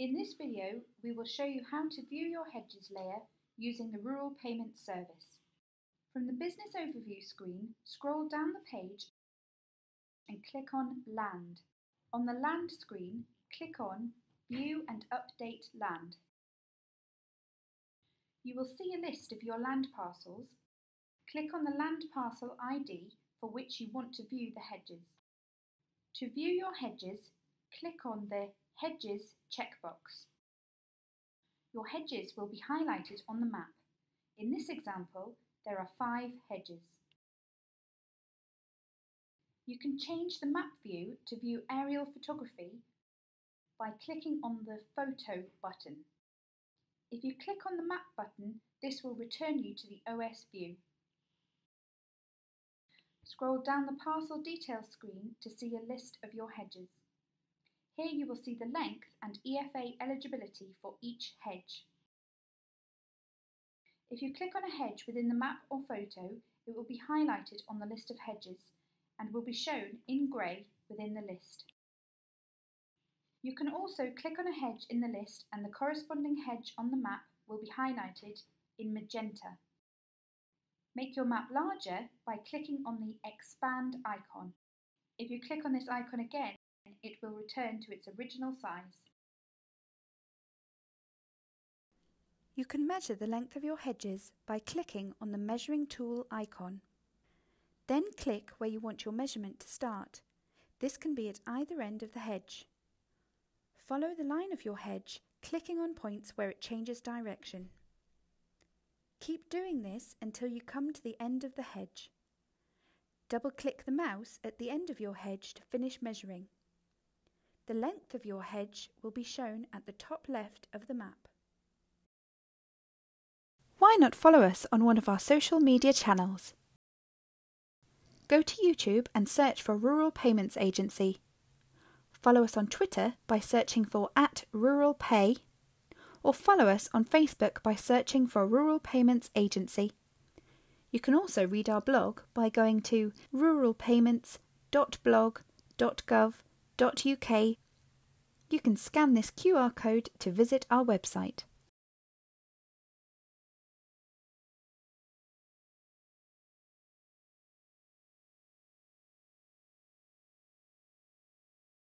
In this video, we will show you how to view your hedges layer using the Rural Payments Service. From the Business Overview screen, scroll down the page and click on Land. On the Land screen, click on View and Update Land. You will see a list of your land parcels. Click on the land parcel ID for which you want to view the hedges. To view your hedges, click on the Hedges checkbox. Your hedges will be highlighted on the map. In this example, there are five hedges. You can change the map view to view aerial photography by clicking on the Photo button. If you click on the Map button, this will return you to the OS view. Scroll down the parcel details screen to see a list of your hedges. Here you will see the length and EFA eligibility for each hedge. If you click on a hedge within the map or photo, it will be highlighted on the list of hedges and will be shown in grey within the list. You can also click on a hedge in the list and the corresponding hedge on the map will be highlighted in magenta. Make your map larger by clicking on the Expand icon. If you click on this icon again, it will return to its original size. You can measure the length of your hedges by clicking on the measuring tool icon. Then click where you want your measurement to start. This can be at either end of the hedge. Follow the line of your hedge, clicking on points where it changes direction. Keep doing this until you come to the end of the hedge. Double click the mouse at the end of your hedge to finish measuring. The length of your hedge will be shown at the top left of the map. Why not follow us on one of our social media channels? Go to YouTube and search for Rural Payments Agency. Follow us on Twitter by searching for at Rural Pay, or follow us on Facebook by searching for Rural Payments Agency. You can also read our blog by going to ruralpayments.blog.gov.uk. You can scan this QR code to visit our website.